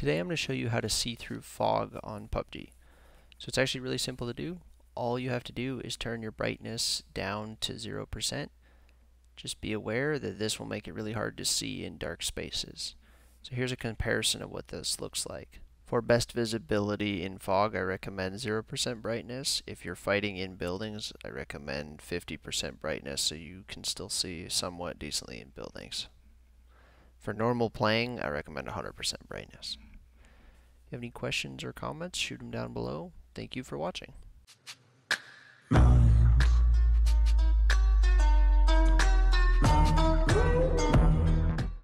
Today I'm going to show you how to see through fog on PUBG. So it's actually really simple to do. All you have to do is turn your brightness down to 0%. Just be aware that this will make it really hard to see in dark spaces. So here's a comparison of what this looks like. For best visibility in fog, I recommend 0% brightness. If you're fighting in buildings, I recommend 50% brightness so you can still see somewhat decently in buildings. For normal playing, I recommend 100% brightness you have any questions or comments, shoot them down below. Thank you for watching.